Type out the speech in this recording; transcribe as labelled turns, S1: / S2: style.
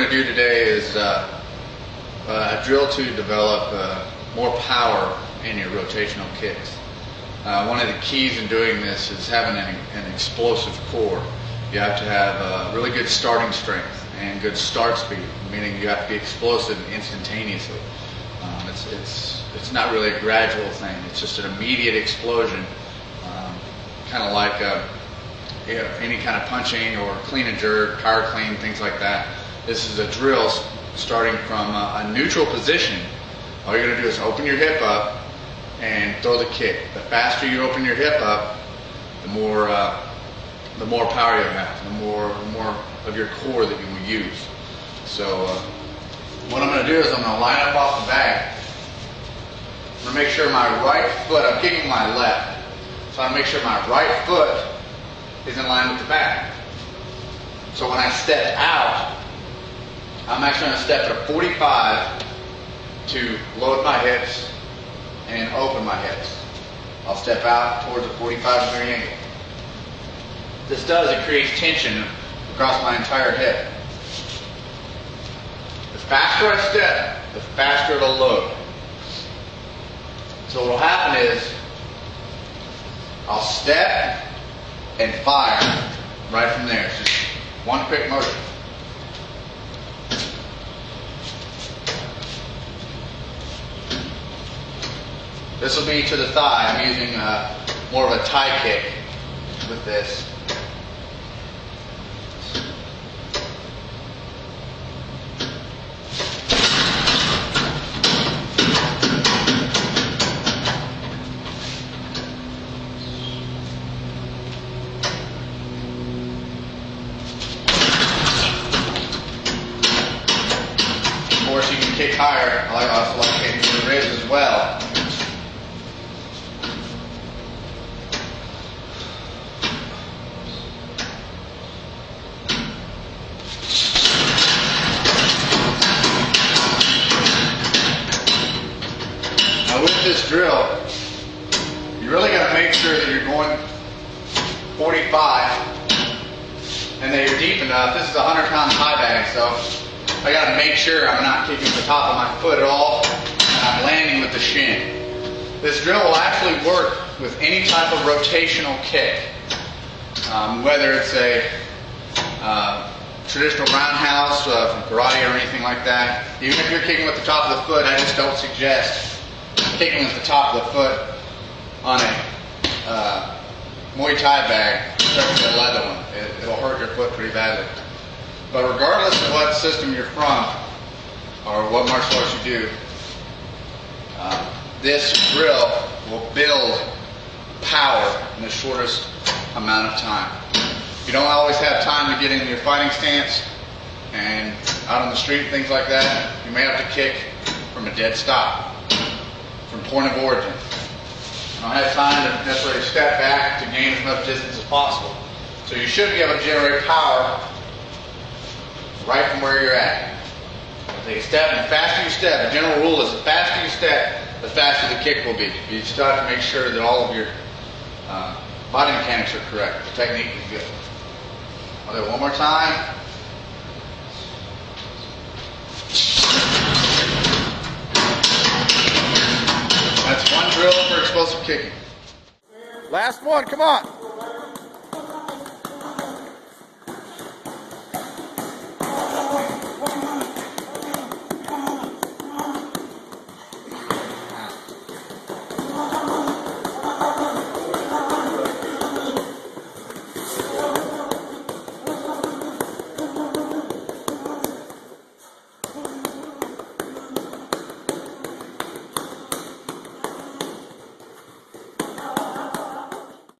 S1: to do today is uh, uh, a drill to develop uh, more power in your rotational kicks. Uh, one of the keys in doing this is having an, an explosive core. You have to have uh, really good starting strength and good start speed, meaning you have to be explosive instantaneously. Um, it's, it's, it's not really a gradual thing. It's just an immediate explosion, um, kind of like a, any kind of punching or clean and jerk, power clean, things like that. This is a drill starting from a, a neutral position. All you're going to do is open your hip up and throw the kick. The faster you open your hip up, the more uh, the more power you have, the more the more of your core that you will use. So uh, what I'm going to do is I'm going to line up off the bag. I'm going to make sure my right foot, I'm kicking my left, so I'm going to make sure my right foot is in line with the back. So when I step out, I'm actually going to step at a 45 to load my hips and open my hips. I'll step out towards a 45 degree angle. This does, it creates tension across my entire hip. The faster I step, the faster it'll load. So what will happen is, I'll step and fire right from there. It's just one quick motion. This will be to the thigh. I'm using uh, more of a Thai kick with this. Kick higher. Like kicking to the ribs as well. Now with this drill, you really got to make sure that you're going 45 and that you're deep enough. This is a 100 pound high bag, so I got to make sure I'm not kicking the top of my foot at all and I'm landing with the shin. This drill will actually work with any type of rotational kick, um, whether it's a uh, traditional roundhouse uh, from karate or anything like that. Even if you're kicking with the top of the foot, I just don't suggest kicking with the top of the foot on a uh, Muay Thai bag, especially a leather one. It, it'll hurt your foot pretty badly. But regardless of what system you're from or what martial arts you do, uh, this drill will build power in the shortest amount of time. You don't always have time to get into your fighting stance and out on the street, and things like that. You may have to kick from a dead stop, from point of origin. You don't have time to necessarily step back to gain as much distance as possible. So you should be able to generate power right from where you're at. Take a step, and the faster you step, the general rule is the faster you step, the faster the kick will be. You just have to make sure that all of your uh, body mechanics are correct. The technique is good. I'll do it one more time. That's one drill for explosive kicking.
S2: Last one, come on.